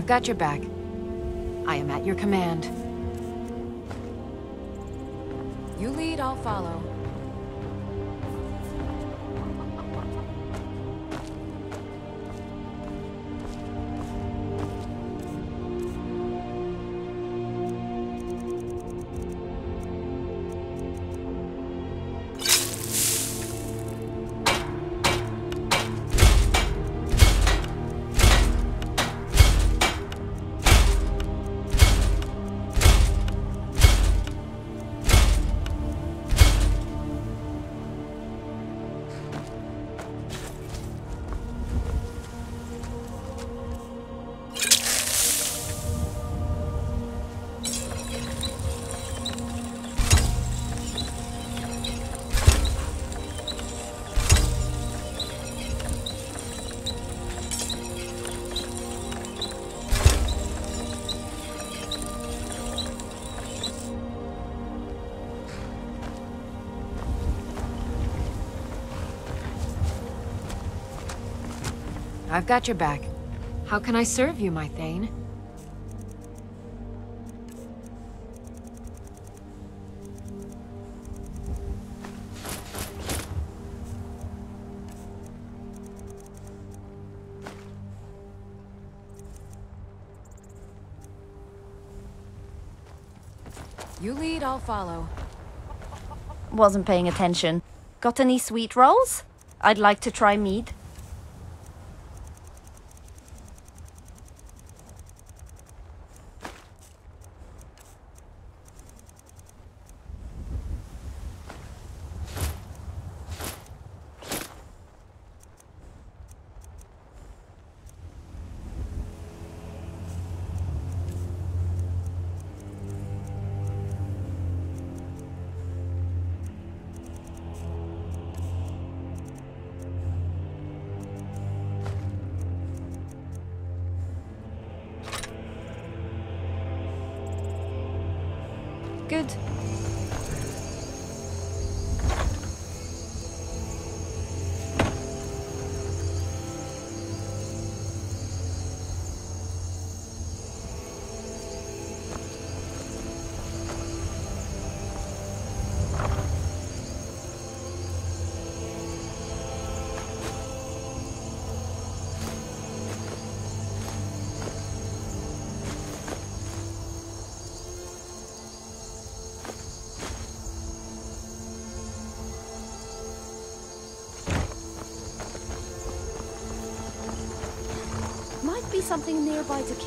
I've got your back. I am at your command. You lead, I'll follow. I've got your back. How can I serve you, my Thane? You lead, I'll follow. Wasn't paying attention. Got any sweet rolls? I'd like to try mead. Something nearby to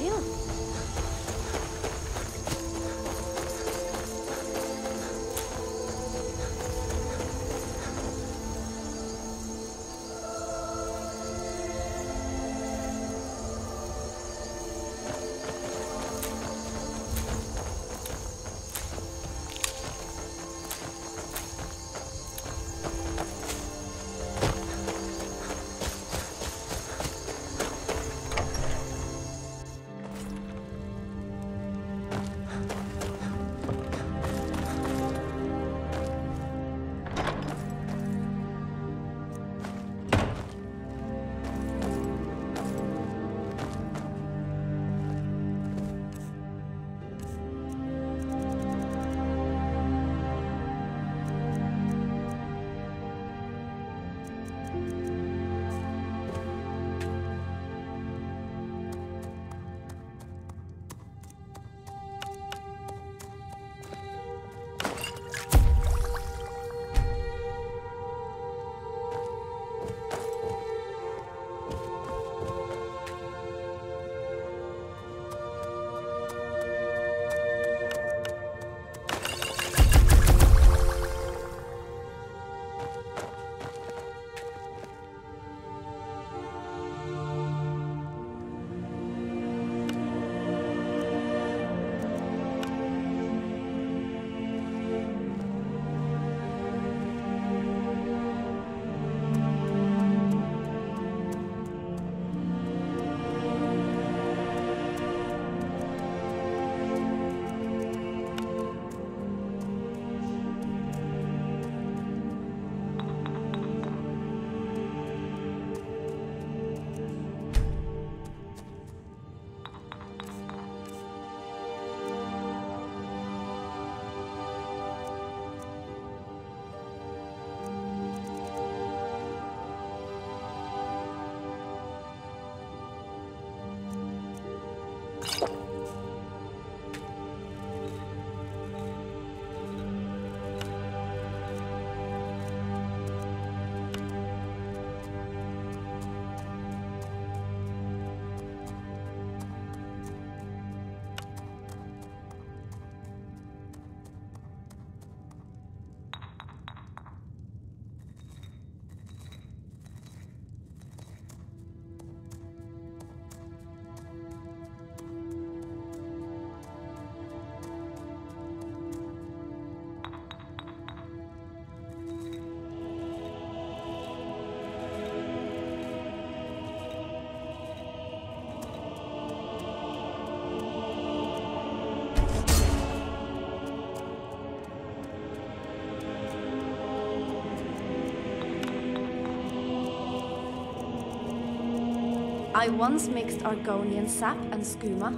I once mixed Argonian sap and skooma.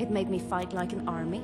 It made me fight like an army.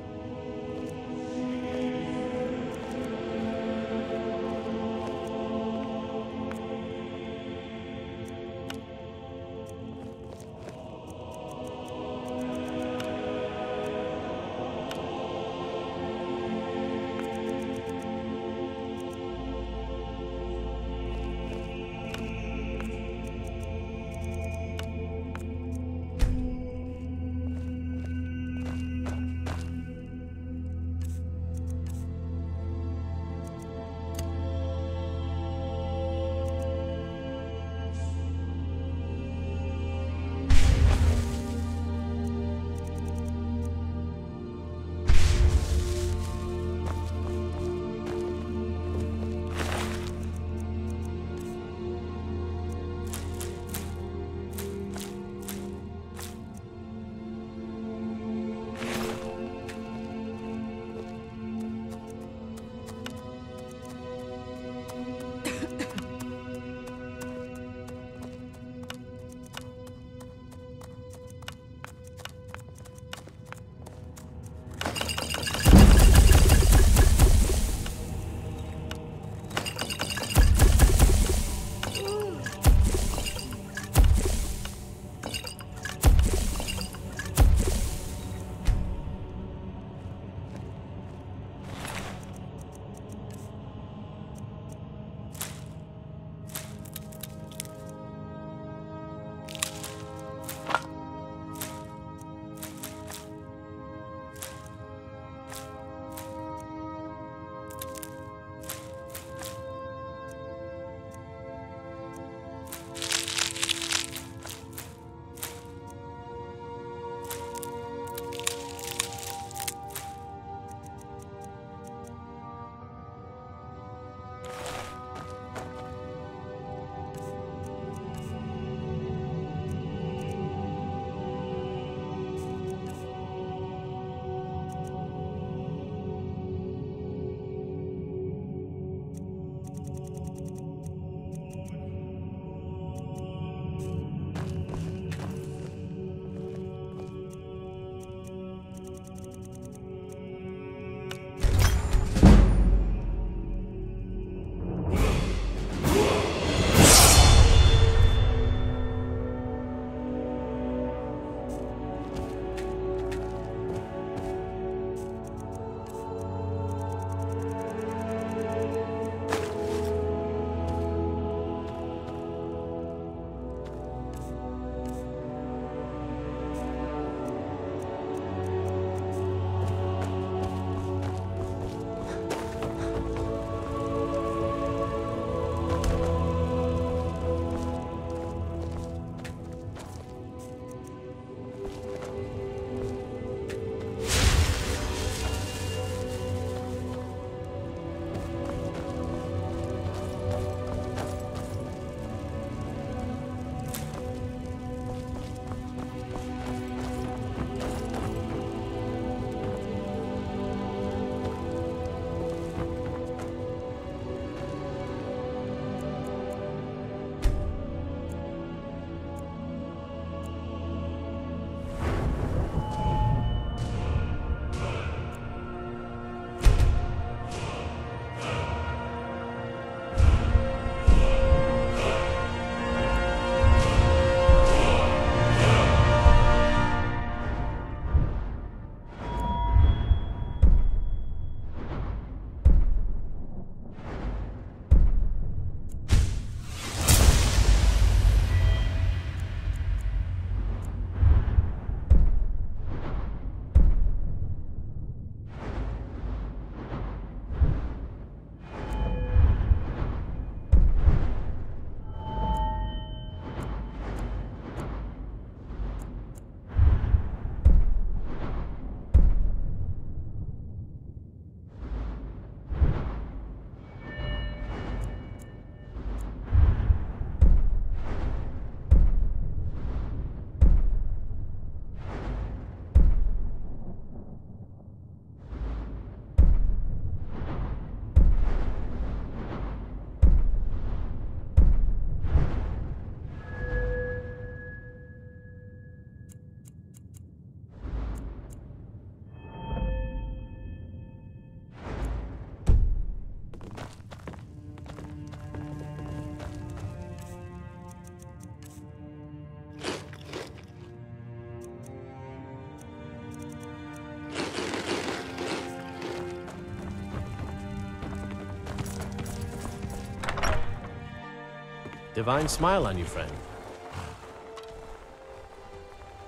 Divine smile on you, friend.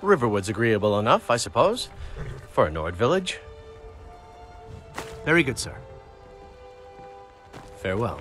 Riverwood's agreeable enough, I suppose, for a Nord village. Very good, sir. Farewell.